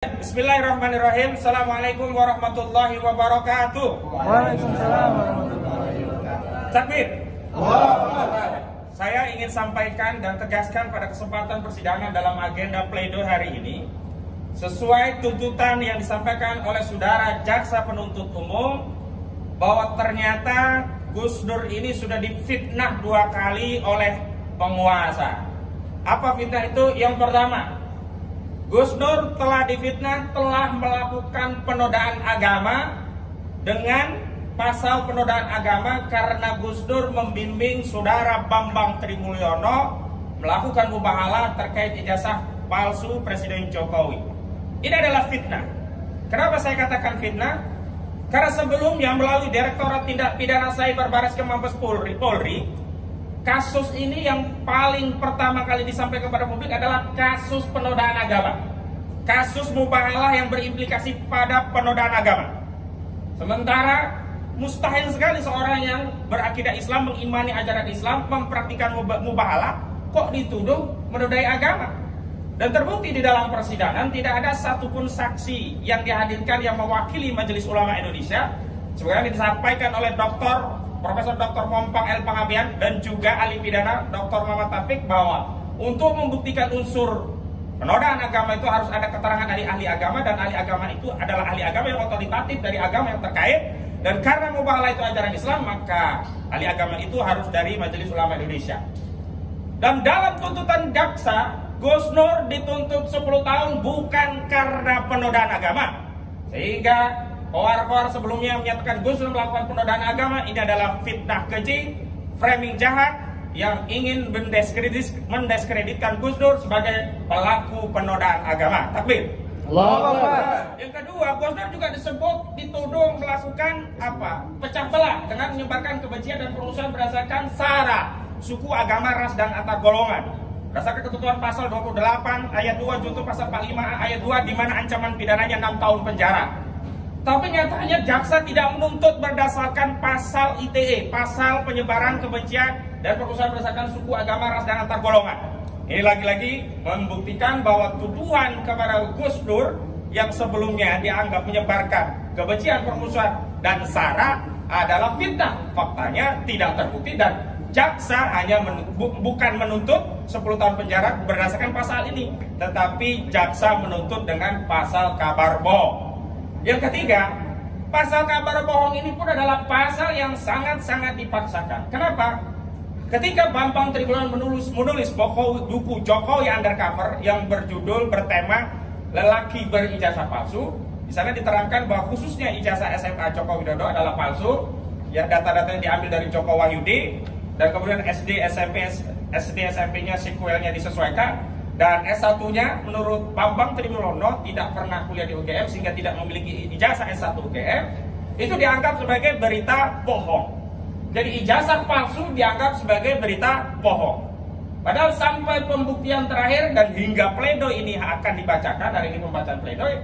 Bismillahirrahmanirrahim. Assalamualaikum warahmatullahi wabarakatuh. Waalaikumsalam warahmatullahi wabarakatuh. Takbir. Saya ingin sampaikan dan tegaskan pada kesempatan persidangan dalam agenda pledoi hari ini sesuai tuntutan yang disampaikan oleh saudara jaksa penuntut umum bahwa ternyata Gus Dur ini sudah difitnah dua kali oleh penguasa. Apa fitnah itu? Yang pertama, Gus Dur telah difitnah telah melakukan penodaan agama dengan pasal penodaan agama karena Gus Dur membimbing saudara Bambang Trimulyono melakukan mubahalah terkait ijazah palsu Presiden Jokowi. Ini adalah fitnah. Kenapa saya katakan fitnah? Karena sebelumnya melalui Direktorat Tindak Pidana Cyber Baris Mabes Polri, Polri kasus ini yang paling pertama kali disampaikan kepada publik adalah kasus penodaan agama. Kasus mubahalah yang berimplikasi pada penodaan agama. Sementara mustahil sekali seorang yang berakidah Islam, mengimani ajaran Islam, mempraktikkan mubahalah, kok dituduh menodai agama. Dan terbukti di dalam persidangan tidak ada satupun saksi yang dihadirkan yang mewakili Majelis Ulama Indonesia sebagaimana disampaikan oleh Dr. Profesor Dr. Mompang El Pangabian dan juga ahli pidana Dr. Muhammad Taufik bahwa untuk membuktikan unsur penodaan agama itu harus ada keterangan dari ahli agama dan ahli agama itu adalah ahli agama yang otoritatif dari agama yang terkait dan karena mubahalah itu ajaran Islam maka ahli agama itu harus dari Majelis Ulama Indonesia. Dan dalam tuntutan jaksa, Gus Nur dituntut 10 tahun bukan karena penodaan agama. Sehingga Koar-koar sebelumnya menyatakan Gus Dur melakukan penodaan agama ini adalah fitnah keji, framing jahat yang ingin mendiskredit, mendiskreditkan Gus Dur sebagai pelaku penodaan agama. Takbir. Yang kedua, Gus Dur juga disebut dituduh melakukan apa? Pecah belah dengan menyebarkan kebencian dan perusahaan berdasarkan sara, suku, agama, ras dan antar golongan. Berdasarkan ketentuan pasal 28 ayat 2 junto pasal 45 ayat 2 di mana ancaman pidananya 6 tahun penjara. Tapi nyatanya jaksa tidak menuntut berdasarkan pasal ITE, pasal penyebaran kebencian dan perusahaan berdasarkan suku, agama, ras, dan antar golongan. Ini lagi-lagi membuktikan bahwa tuduhan kepada Gus Dur yang sebelumnya dianggap menyebarkan kebencian, permusuhan, dan sara adalah fitnah. Faktanya tidak terbukti dan jaksa hanya men, bu, bukan menuntut 10 tahun penjara berdasarkan pasal ini, tetapi jaksa menuntut dengan pasal kabar bohong. Yang ketiga, pasal kabar bohong ini pun adalah pasal yang sangat-sangat dipaksakan. Kenapa? Ketika Bambang Tribulan menulis menulis buku, buku Jokowi Undercover yang berjudul bertema lelaki berijazah palsu, di sana diterangkan bahwa khususnya ijazah SMA Joko Widodo adalah palsu. Ya data-data yang diambil dari Joko Wahyudi dan kemudian SD SMP SD SMP-nya sequelnya disesuaikan dan S1-nya menurut Bambang Trimulyono tidak pernah kuliah di UGM sehingga tidak memiliki ijazah S1 UGM. Itu dianggap sebagai berita bohong. Jadi ijazah palsu dianggap sebagai berita bohong. Padahal sampai pembuktian terakhir dan hingga pledoi ini akan dibacakan hari ini pembacaan pledoi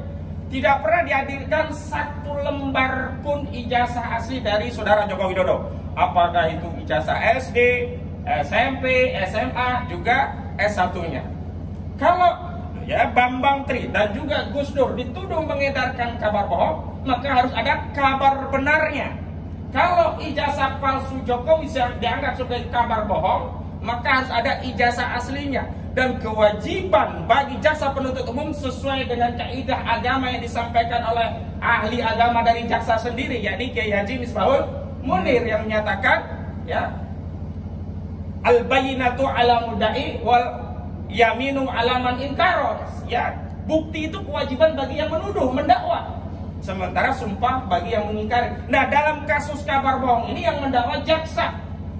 tidak pernah dihadirkan satu lembar pun ijazah asli dari saudara Joko Widodo. Apakah itu ijazah SD, SMP, SMA, juga S1-nya. Kalau ya Bambang Tri dan juga Gus Dur dituduh mengedarkan kabar bohong, maka harus ada kabar benarnya. Kalau ijazah palsu Jokowi dianggap sebagai kabar bohong, maka harus ada ijazah aslinya dan kewajiban bagi jaksa penuntut umum sesuai dengan kaidah agama yang disampaikan oleh ahli agama dari jaksa sendiri yakni Kiai Haji Misbahul Munir yang menyatakan ya al bayinatu ala mudai wal yaminu alaman inkaros ya bukti itu kewajiban bagi yang menuduh mendakwa. Sementara sumpah bagi yang mengingkari. Nah dalam kasus kabar bohong ini yang mendakwa jaksa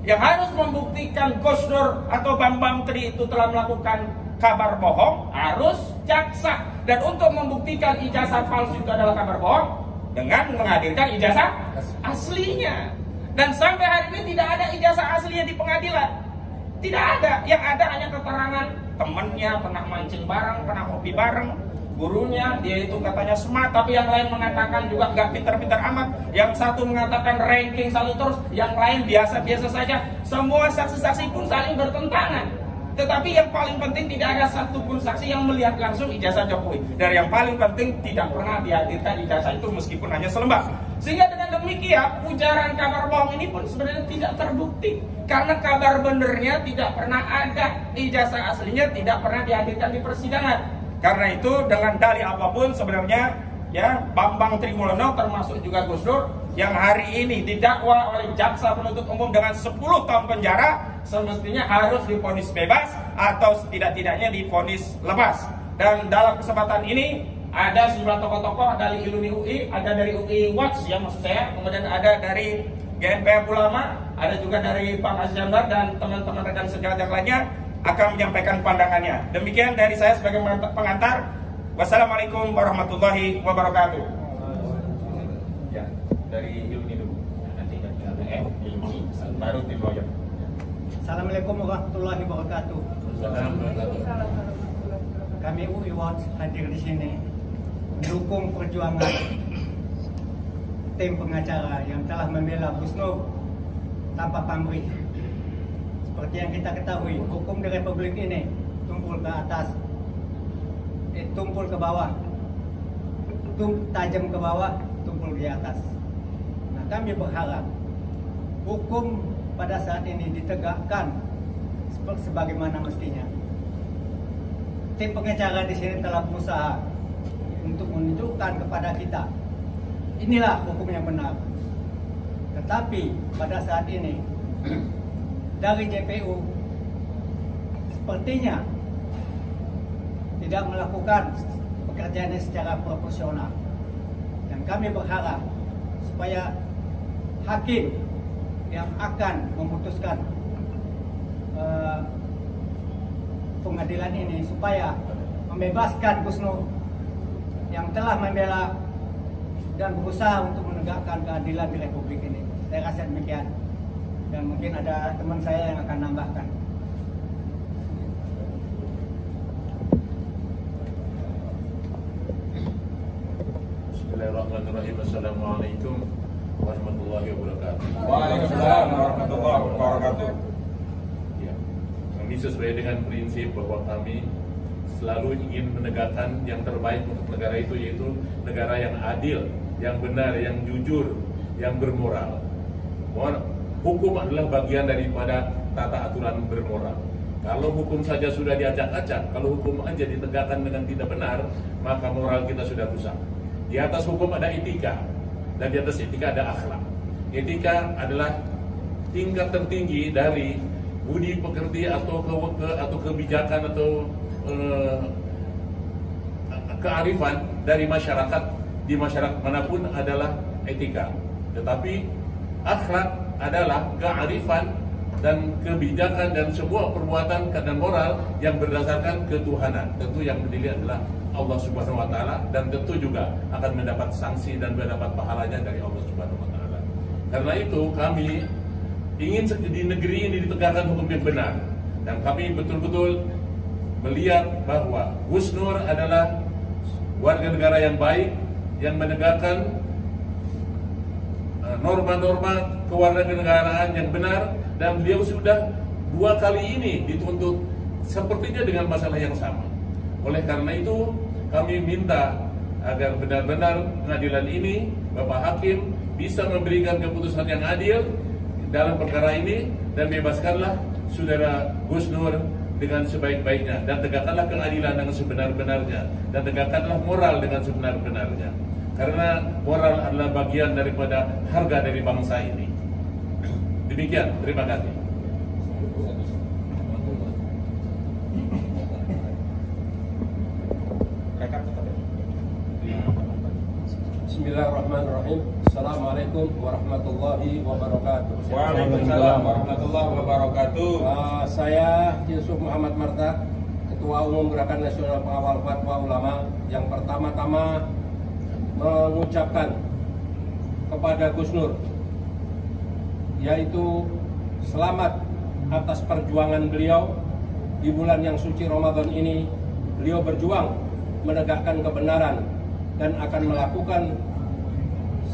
yang harus membuktikan Gosdur atau Bambang Tri itu telah melakukan kabar bohong harus jaksa. Dan untuk membuktikan ijazah palsu itu adalah kabar bohong dengan menghadirkan ijazah aslinya. Dan sampai hari ini tidak ada ijazah aslinya di pengadilan tidak ada. Yang ada hanya keterangan temennya pernah mancing bareng, pernah kopi bareng, gurunya. Dia itu katanya smart tapi yang lain mengatakan juga nggak pinter-pinter amat. Yang satu mengatakan ranking selalu terus yang lain biasa-biasa saja. Semua saksi-saksi pun saling bertentangan. Tetapi yang paling penting tidak ada satupun saksi yang melihat langsung ijazah Jokowi. Dan yang paling penting tidak pernah dihadirkan ijazah itu meskipun hanya selembar. Sehingga dengan demikian ujaran kabar bohong ini pun sebenarnya tidak terbukti karena kabar benernya tidak pernah ada ijazah aslinya tidak pernah dihadirkan di persidangan. Karena itu dengan dalih apa pun sebenarnya ya Bambang Trimulono termasuk juga Gus Dur yang hari ini didakwa oleh jaksa penuntut umum dengan 10 tahun penjara semestinya harus difonis bebas atau setidak-tidaknya difonis lepas. Dan dalam kesempatan ini ada sejumlah tokoh-tokoh dari Iluni UI, ada dari UI Watch yang maksud saya, kemudian ada dari GNPF Ulama, ada juga dari Pak Aziz Jambar dan teman-teman rekan sejajar lainnya akan menyampaikan pandangannya. Demikian dari saya sebagai pengantar. Wassalamualaikum warahmatullahi wabarakatuh. Ya, dari Iluni dulu. Nanti eh, Iluni baru tim lawyer. Assalamualaikum warahmatullahi wabarakatuh. Kami UI Watch hadir di sini mendukung perjuangan tim pengacara yang telah membela Busno tanpa pamrih. Seperti yang kita ketahui, hukum di Republik ini tumpul ke atas, eh, tumpul ke bawah, tum, tajam ke bawah, tumpul di atas. Nah, kami berharap hukum pada saat ini ditegakkan sebagaimana mestinya. Tim pengacara di sini telah berusaha untuk menunjukkan kepada kita inilah hukum yang benar. Tetapi pada saat ini dari JPU sepertinya tidak melakukan pekerjaannya secara proporsional. Dan kami berharap supaya hakim yang akan memutuskan uh, pengadilan ini supaya membebaskan Gus yang telah membela dan berusaha untuk menegakkan keadilan di Republik ini. Saya rasa demikian. Dan mungkin ada teman saya yang akan nambahkan. Bismillahirrahmanirrahim. Assalamualaikum warahmatullahi wabarakatuh. Waalaikumsalam warahmatullahi wabarakatuh. Ya, kami sesuai dengan prinsip bahwa kami selalu ingin menegakkan yang terbaik untuk negara itu yaitu negara yang adil, yang benar, yang jujur, yang bermoral. Hukum adalah bagian daripada tata aturan bermoral. Kalau hukum saja sudah diacak-acak, kalau hukum aja ditegakkan dengan tidak benar, maka moral kita sudah rusak. Di atas hukum ada etika, dan di atas etika ada akhlak. Etika adalah tingkat tertinggi dari budi pekerti atau ke atau kebijakan atau eh, kearifan dari masyarakat di masyarakat mana pun adalah etika. Tetapi akhlak adalah kearifan dan kebijakan dan semua perbuatan dan moral yang berdasarkan ketuhanan. Tentu yang berdiri adalah Allah Subhanahu wa taala dan tentu juga akan mendapat sanksi dan mendapat pahalanya dari Allah Subhanahu wa taala. Karena itu kami ingin di negeri ini ditegakkan hukum yang benar dan kami betul-betul melihat bahwa Gus Nur adalah warga negara yang baik yang menegakkan uh, norma-norma kewarganegaraan yang benar dan beliau sudah dua kali ini dituntut sepertinya dengan masalah yang sama. Oleh karena itu kami minta agar benar-benar pengadilan ini Bapak Hakim bisa memberikan keputusan yang adil dalam perkara ini dan bebaskanlah saudara Gus Nur dengan sebaik-baiknya. Dan tegakkanlah keadilan dengan sebenar-benarnya. Dan tegakkanlah moral dengan sebenar-benarnya. Karena moral adalah bagian daripada harga dari bangsa ini. Demikian. Terima kasih. Bismillahirrahmanirrahim. Assalamualaikum warahmatullahi wabarakatuh. Waalaikumsalam warahmatullahi wabarakatuh. Uh, saya Yusuf Muhammad Marta, Ketua Umum Gerakan Nasional Pengawal Fatwa Ulama yang pertama-tama mengucapkan kepada Gus Nur yaitu selamat atas perjuangan beliau di bulan yang suci Ramadan ini beliau berjuang menegakkan kebenaran dan akan melakukan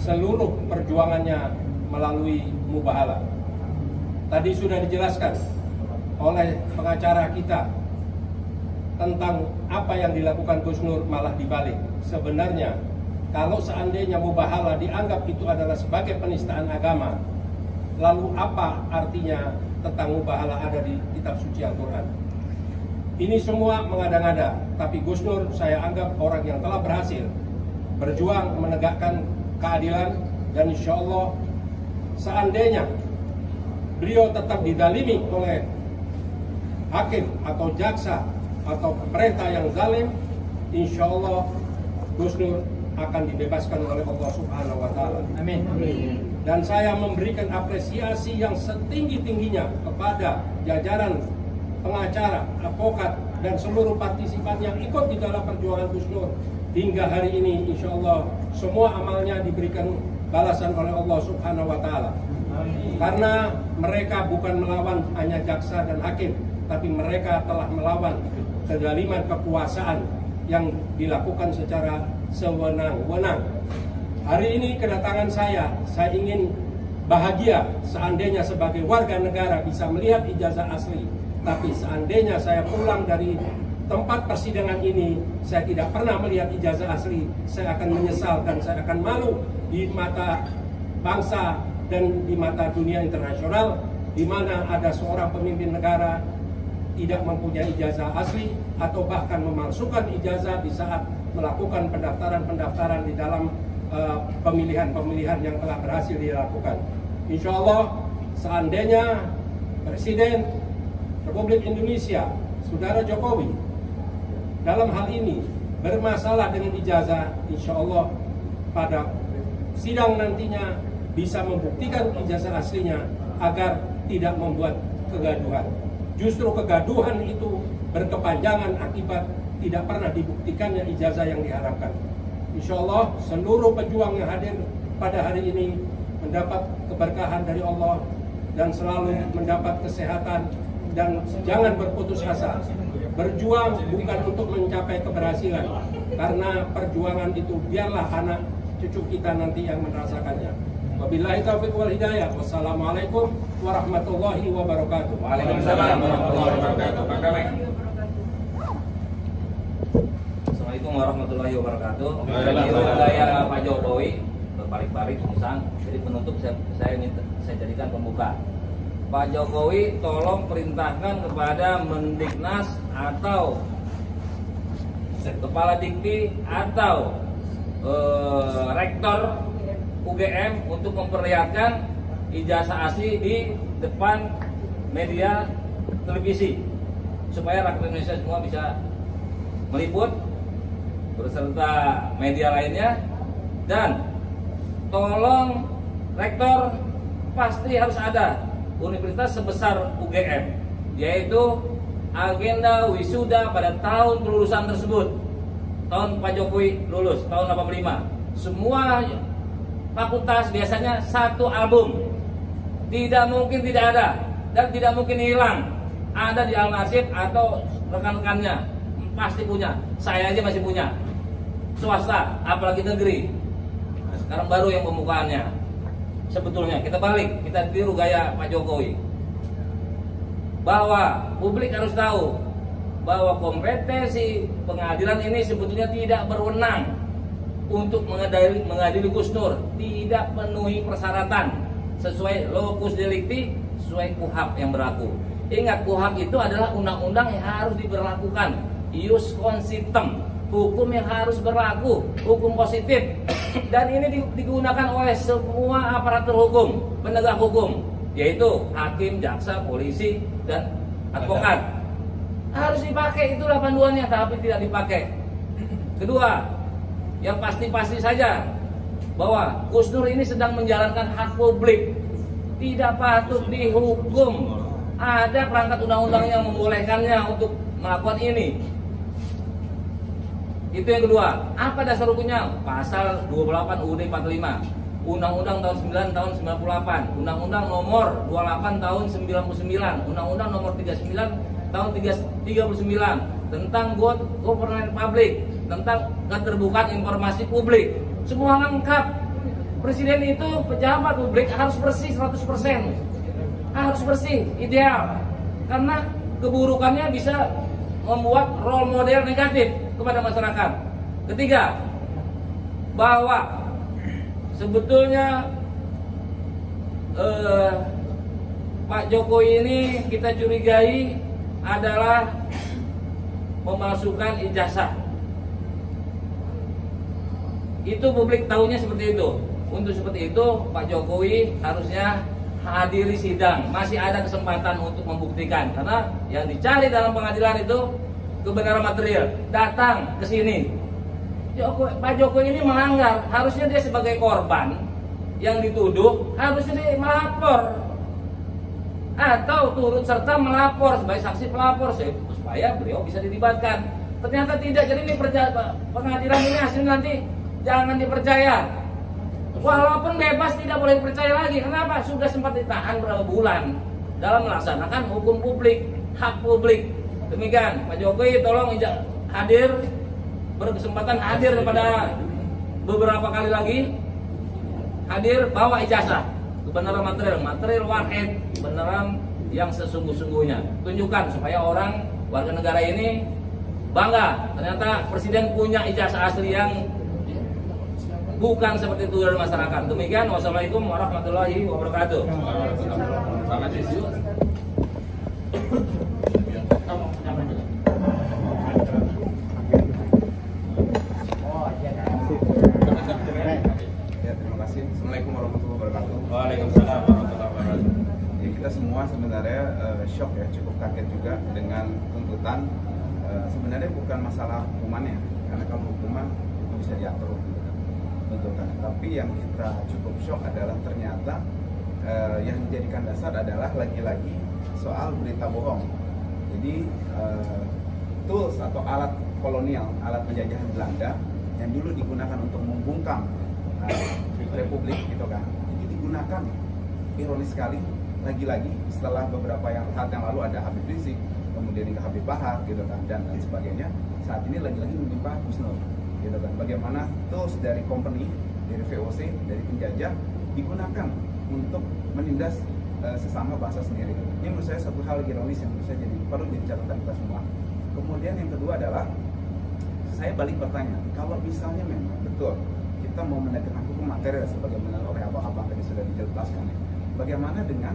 seluruh perjuangannya melalui mubahala. Tadi sudah dijelaskan oleh pengacara kita tentang apa yang dilakukan Gus Nur malah dibalik. Sebenarnya kalau seandainya mubahala dianggap itu adalah sebagai penistaan agama, lalu apa artinya tentang mubahala ada di kitab suci Al-Quran? Ini semua mengada-ngada, tapi Gus Nur saya anggap orang yang telah berhasil berjuang menegakkan keadilan dan insya Allah seandainya beliau tetap didalimi oleh hakim atau jaksa atau pemerintah yang zalim, insya Allah Gus Nur akan dibebaskan oleh Allah Subhanahu wa taala. Amin. Dan saya memberikan apresiasi yang setinggi-tingginya kepada jajaran pengacara, advokat, dan seluruh partisipan yang ikut di dalam perjuangan Gus Nur. Hingga hari ini insya Allah semua amalnya diberikan balasan oleh Allah Subhanahu wa taala. Karena mereka bukan melawan hanya jaksa dan hakim, tapi mereka telah melawan kedaliman kekuasaan yang dilakukan secara sewenang-wenang. Hari ini kedatangan saya, saya ingin bahagia seandainya sebagai warga negara bisa melihat ijazah asli. Tapi seandainya saya pulang dari tempat persidangan ini, saya tidak pernah melihat ijazah asli, saya akan menyesal dan saya akan malu di mata bangsa dan di mata dunia internasional di mana ada seorang pemimpin negara tidak mempunyai ijazah asli atau bahkan memalsukan ijazah di saat melakukan pendaftaran-pendaftaran di dalam eh, pemilihan-pemilihan yang telah berhasil dilakukan. Insya Allah, seandainya Presiden Republik Indonesia, Saudara Jokowi, dalam hal ini bermasalah dengan ijazah, insya Allah pada sidang nantinya bisa membuktikan ijazah aslinya agar tidak membuat kegaduhan. Justru kegaduhan itu berkepanjangan akibat tidak pernah dibuktikannya ijazah yang diharapkan. Insya Allah seluruh pejuang yang hadir pada hari ini mendapat keberkahan dari Allah dan selalu mendapat kesehatan dan jangan berputus asa. Berjuang bukan untuk mencapai keberhasilan karena perjuangan itu biarlah anak cucu kita nanti yang merasakannya. Wabillahi taufiq wal hidayah. Wassalamualaikum warahmatullahi wabarakatuh. Waalaikumsalam warahmatullahi wabarakatuh. Pak Kameng. Assalamualaikum warahmatullahi wabarakatuh. Saya Pak Jokowi berbalik-balik musang. Jadi penutup saya, saya saya jadikan pembuka. Pak Jokowi tolong perintahkan kepada Mendiknas atau Kepala Dikti atau eh, Rektor UGM untuk memperlihatkan ijazah asli di depan media televisi. Supaya rakyat Indonesia semua bisa meliput beserta media lainnya. Dan tolong rektor pasti harus ada universitas sebesar UGM yaitu agenda wisuda pada tahun kelulusan tersebut. Tahun Pak Jokowi lulus tahun 85 semua fakultas biasanya satu album. Tidak mungkin tidak ada dan tidak mungkin hilang. Ada di Al Nasib atau rekan-rekannya pasti punya. Saya aja masih punya. Swasta apalagi negeri. Nah, sekarang baru yang pembukaannya sebetulnya. Kita balik kita tiru gaya Pak Jokowi. Bahwa publik harus tahu bahwa kompetensi pengadilan ini sebetulnya tidak berwenang untuk mengadili, mengadili Gus Nur tidak penuhi persyaratan sesuai lokus delikti sesuai kuhab yang berlaku. Ingat kuhab itu adalah undang-undang yang harus diberlakukan. Ius consitem hukum yang harus berlaku hukum positif dan ini digunakan oleh semua aparatur hukum penegak hukum yaitu hakim, jaksa, polisi dan advokat. Harus dipakai itulah panduannya tapi tidak dipakai. Kedua yang pasti-pasti saja bahwa Gus Nur ini sedang menjalankan hak publik. Tidak patut dihukum. Ada perangkat undang-undang yang membolehkannya untuk melakukan ini itu yang kedua. Apa dasar hukumnya? Pasal 28 UUD 45 Undang-Undang tahun 9 tahun 98 Undang-Undang nomor 28 tahun 99 Undang-Undang nomor 39 tahun 39 tentang governance publik tentang keterbukaan informasi publik. Semua lengkap. Presiden itu pejabat publik harus bersih 100% harus bersih ideal. Karena keburukannya bisa membuat role model negatif kepada masyarakat. Ketiga, bahwa sebetulnya eh, Pak Jokowi ini kita curigai adalah memasukkan ijazah. Itu publik tahunya seperti itu. Untuk seperti itu Pak Jokowi harusnya hadiri sidang. Masih ada kesempatan untuk membuktikan karena yang dicari dalam pengadilan itu kebenaran material. Datang ke sini. Jokowi, Pak Jokowi ini melanggar. Harusnya dia sebagai korban yang dituduh harusnya dia melapor atau turut serta melapor sebagai saksi pelapor supaya beliau bisa dilibatkan. Ternyata tidak. Jadi ini pengadilan ini hasil nanti jangan dipercaya. Walaupun bebas tidak boleh dipercaya lagi. Kenapa? Sudah sempat ditahan berapa bulan dalam melaksanakan hukum publik, hak publik. Demikian, Pak Jokowi tolong hadir berkesempatan hadir kepada beberapa kali lagi. Hadir bawa ijazah. Kebenaran material material warhead kebenaran yang sesungguh-sungguhnya. Tunjukkan supaya orang warga negara ini bangga. Ternyata presiden punya ijazah asli yang bukan seperti itu dari masyarakat. Demikian wassalamualaikum warahmatullahi wabarakatuh Ya, terima kasih. Assalamualaikum warahmatullahi wabarakatuh. Waalaikumsalam warahmatullahi wabarakatuh. Ya, kita semua sebenarnya eh, shock ya, cukup kaget juga dengan tuntutan. Eh, sebenarnya bukan masalah hukumannya, karena kalau hukuman itu bisa diatur tuntutannya. Tapi yang kita cukup shock adalah ternyata eh, yang dijadikan dasar adalah lagi-lagi soal berita bohong. Jadi eh, tools atau alat kolonial, alat penjajahan Belanda yang dulu digunakan untuk membungkam uh, Republik gitu kan, itu digunakan ironis sekali lagi-lagi setelah beberapa yang saat yang lalu ada Habib Rizik, kemudian juga Habib Bahar gitu kan dan lain sebagainya. Saat ini lagi-lagi menimpa Gus Nur gitu kan. Bagaimana tools dari company, dari VOC, dari penjajah digunakan untuk menindas uh, sesama bangsa sendiri. Ini menurut saya satu hal ironis yang menurut saya jadi perlu jadi catatan kita semua. Kemudian yang kedua adalah saya balik bertanya, kalau misalnya memang betul kita mau menegakkan hukum material sebagaimana oleh abang-abang tadi sudah dijelaskan, ya, bagaimana dengan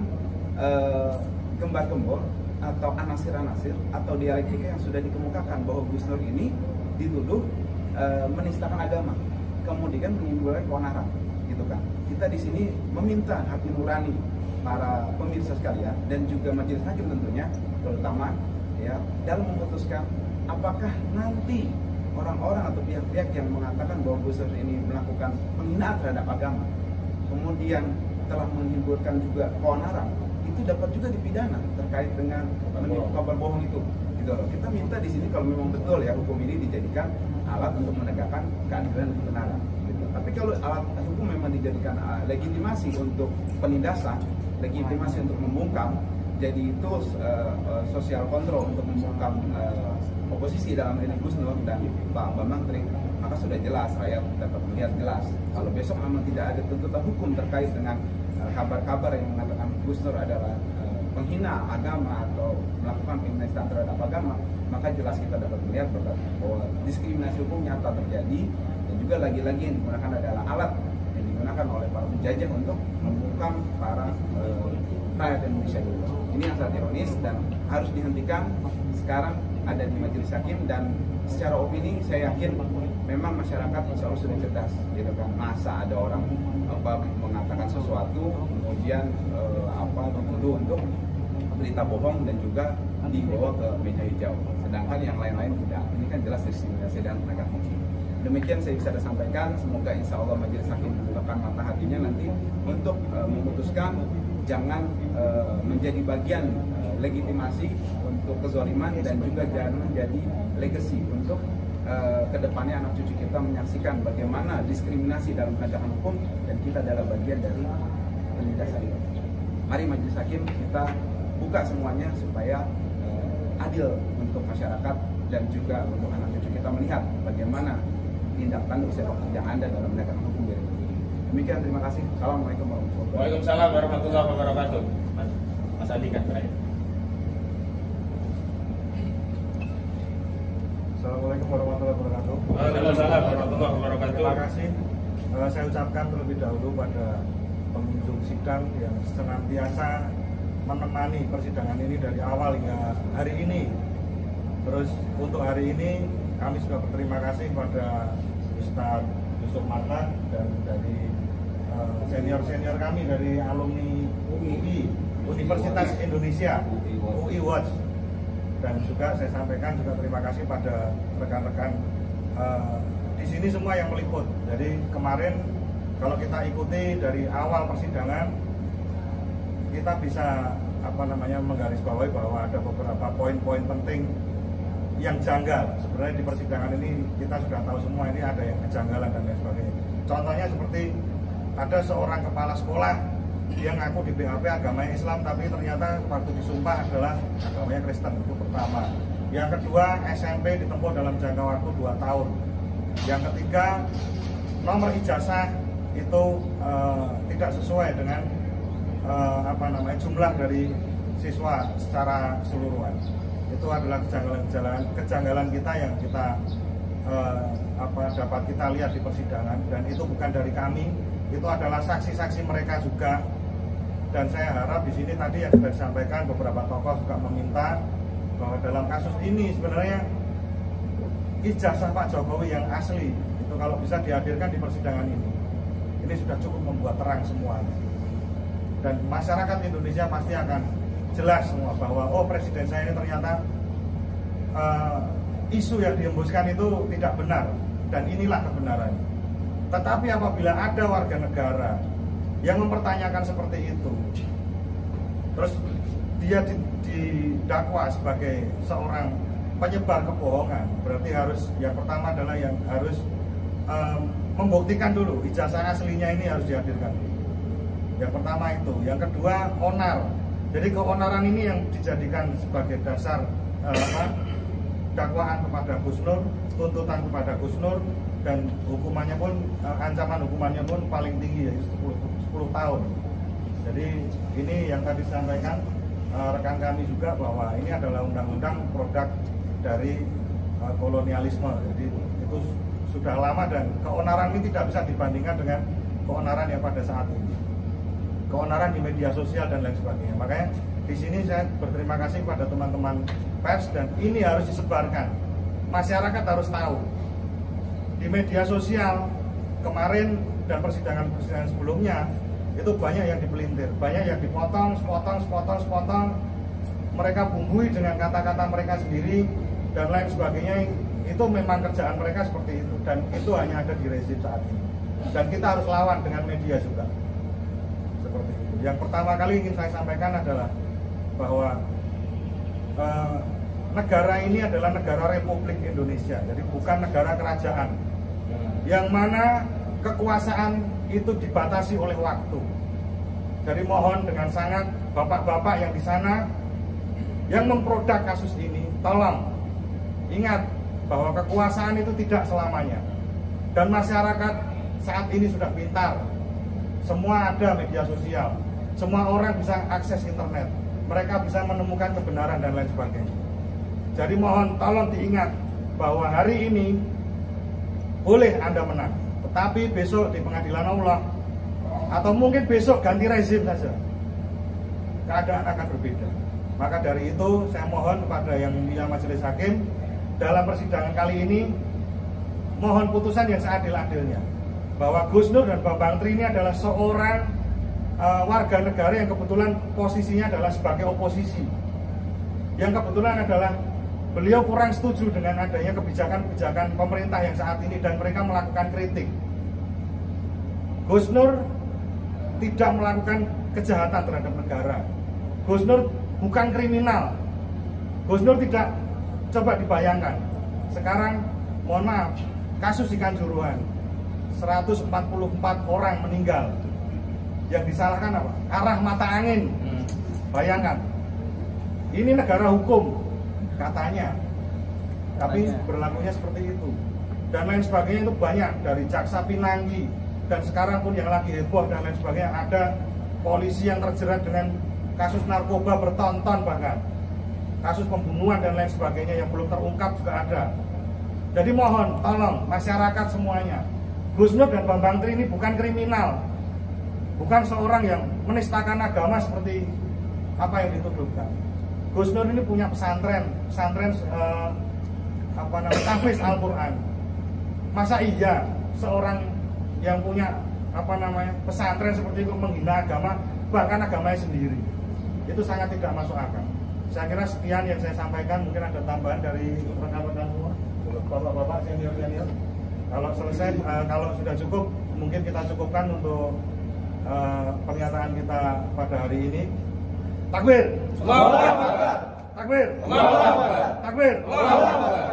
eh, kembar-kembor atau anasir-anasir atau dialektika yang sudah dikemukakan bahwa Gus Nur ini dituduh eh, menistakan agama, kemudian menimbulkan keonaran, gitu kan? Kita di sini meminta hati nurani para pemirsa sekalian dan juga majelis hakim tentunya, terutama ya dalam memutuskan apakah nanti orang-orang atau pihak-pihak yang mengatakan bahwa Gus Dur ini melakukan penghinaan terhadap agama, kemudian telah menimbulkan juga keonaran, itu dapat juga dipidana terkait dengan menipu kabar bohong itu. Gitu loh. Kita minta di sini kalau memang betul ya hukum ini dijadikan alat untuk menegakkan keadilan dan kebenaran. Gitu. Tapi kalau alat hukum memang dijadikan uh, legitimasi untuk penindasan, legitimasi untuk membungkam, jadi itu uh, uh, sosial kontrol untuk membungkam uh, oposisi dalam ini Gus Nur dan Pak Bambang Tri maka sudah jelas rakyat dapat melihat jelas. Kalau besok memang tidak ada tuntutan hukum terkait dengan uh, kabar-kabar yang mengatakan Gus Nur adalah uh, penghina agama atau melakukan penistaan terhadap agama maka jelas kita dapat melihat bahwa, diskriminasi hukum nyata terjadi. Dan juga lagi-lagi yang digunakan adalah alat yang digunakan oleh para penjajah untuk membungkam para uh, rakyat Indonesia dulu. Ini yang sangat ironis dan harus dihentikan. Sekarang ada di majelis hakim dan secara opini saya yakin memang masyarakat insya Allah sudah cerdas gitu kan. Masa ada orang apa mengatakan sesuatu kemudian eh, apa dituduh untuk berita bohong dan juga dibawa ke meja hijau. Sedangkan yang lain-lain tidak. Ini kan jelas diskriminasi dan penegak hukum demikian saya bisa sampaikan. Semoga insya Allah majelis hakim membukakan mata hatinya nanti untuk eh, memutuskan jangan eh, menjadi bagian eh, legitimasi untuk kezaliman dan juga jangan menjadi legacy untuk uh, ke depannya anak cucu kita menyaksikan bagaimana diskriminasi dalam penegakan hukum dan kita adalah bagian dari penindasan itu. Mari majelis hakim kita buka semuanya supaya uh, adil untuk masyarakat dan juga untuk anak cucu kita melihat bagaimana tindakan usaha pekerja Anda dalam penegakan hukum. Demikian terima kasih. Assalamualaikum warahmatullahi wabarakatuh. Waalaikumsalam warahmatullahi wabarakatuh. Mas, Mas Adi kan terakhir. Assalamualaikum warahmatullahi wabarakatuh. Waalaikumsalam warahmatullahi wabarakatuh. Terima kasih. Eh, saya ucapkan terlebih dahulu pada pengunjung sidang yang senantiasa menemani persidangan ini dari awal hingga hari ini. Terus untuk hari ini kami juga berterima kasih pada Ustadz Yusuf Mata dan dari eh, senior-senior kami dari alumni UI Universitas Indonesia UI Watch dan juga saya sampaikan juga terima kasih pada rekan-rekan eh, di sini semua yang meliput. Jadi kemarin kalau kita ikuti dari awal persidangan kita bisa apa namanya menggarisbawahi bahwa ada beberapa poin-poin penting yang janggal. Sebenarnya di persidangan ini kita sudah tahu semua ini ada yang kejanggalan dan lain sebagainya. Contohnya seperti ada seorang kepala sekolah yang ngaku di BAP agamanya Islam tapi ternyata waktu disumpah adalah agamanya Kristen itu pertama. Yang kedua SMP ditempuh dalam jangka waktu 2 tahun. Yang ketiga nomor ijazah itu eh, tidak sesuai dengan eh, apa namanya jumlah dari siswa secara keseluruhan itu adalah kejanggalan-kejanggalan kejanggalan kita yang kita eh, apa dapat kita lihat di persidangan dan itu bukan dari kami itu adalah saksi-saksi mereka juga dan saya harap di sini tadi yang sudah disampaikan beberapa tokoh juga meminta bahwa dalam kasus ini sebenarnya ijazah Pak Jokowi yang asli itu kalau bisa dihadirkan di persidangan ini ini sudah cukup membuat terang semuanya dan masyarakat Indonesia pasti akan jelas semua bahwa oh presiden saya ini ternyata uh, isu yang dihembuskan itu tidak benar dan inilah kebenaran. Tetapi apabila ada warga negara yang mempertanyakan seperti itu, terus dia didakwa sebagai seorang penyebar kebohongan, berarti harus yang pertama adalah yang harus um, membuktikan dulu ijazah aslinya ini harus dihadirkan. Yang pertama itu, yang kedua onar. Jadi keonaran ini yang dijadikan sebagai dasar apa, dakwaan kepada Gus Nur, tuntutan kepada Gus Nur dan hukumannya pun eh, ancaman hukumannya pun paling tinggi yaitu 10, 10 tahun. Jadi ini yang tadi disampaikan eh, rekan kami juga bahwa ini adalah undang-undang produk dari eh, kolonialisme. Jadi itu sudah lama dan keonaran ini tidak bisa dibandingkan dengan keonaran yang pada saat ini keonaran di media sosial dan lain sebagainya. Makanya di sini saya berterima kasih kepada teman-teman pers dan ini harus disebarkan. Masyarakat harus tahu di media sosial kemarin dan persidangan-persidangan sebelumnya itu banyak yang dipelintir, banyak yang dipotong, sepotong, sepotong, sepotong. Mereka bumbui dengan kata-kata mereka sendiri dan lain sebagainya. Itu memang kerjaan mereka seperti itu dan itu hanya ada di rezim saat ini. Dan kita harus lawan dengan media juga seperti itu. Yang pertama kali ingin saya sampaikan adalah bahwa eh, negara ini adalah negara Republik Indonesia, jadi bukan negara kerajaan. Yang mana kekuasaan itu dibatasi oleh waktu. Jadi mohon dengan sangat bapak-bapak yang di sana yang memproduk kasus ini, tolong ingat bahwa kekuasaan itu tidak selamanya. Dan masyarakat saat ini sudah pintar, semua ada media sosial. Semua orang bisa akses internet. Mereka bisa menemukan kebenaran dan lain sebagainya. Jadi mohon tolong diingat bahwa hari ini boleh Anda menang. Tetapi besok di pengadilan Allah atau mungkin besok ganti rezim saja. Keadaan akan berbeda. Maka dari itu saya mohon kepada yang mulia majelis hakim dalam persidangan kali ini mohon putusan yang seadil-adilnya bahwa Gus Nur dan Bambang Tri ini adalah seorang uh, warga negara yang kebetulan posisinya adalah sebagai oposisi. Yang kebetulan adalah beliau kurang setuju dengan adanya kebijakan-kebijakan pemerintah yang saat ini dan mereka melakukan kritik. Gus Nur tidak melakukan kejahatan terhadap negara. Gus Nur bukan kriminal. Gus Nur tidak coba dibayangkan. Sekarang mohon maaf, kasus ikan juruhan 144 orang meninggal. Yang disalahkan apa? Arah mata angin. Hmm. Bayangkan. Ini negara hukum katanya. Tapi berlakunya seperti itu. Dan lain sebagainya itu banyak dari jaksa pinanggi dan sekarang pun yang lagi heboh dan lain sebagainya ada polisi yang terjerat dengan kasus narkoba bertonton bahkan kasus pembunuhan dan lain sebagainya yang belum terungkap juga ada Jadi mohon, tolong masyarakat semuanya. Gus Nur dan Bambang Tri ini bukan kriminal, bukan seorang yang menistakan agama seperti apa yang dituduhkan. Gus Nur ini punya pesantren, pesantren eh, apa namanya, tahfiz Al-Quran. Masa iya seorang yang punya apa namanya pesantren seperti itu menghina agama, bahkan agamanya sendiri? Itu sangat tidak masuk akal. Saya kira sekian yang saya sampaikan, mungkin ada tambahan dari rekan-rekan semua, bapak-bapak senior-senior. Kalau selesai, eh, kalau sudah cukup, mungkin kita cukupkan untuk eh, pernyataan kita pada hari ini. Takbir. Takbir. Allahu Akbar. Takbir. Allahu Akbar.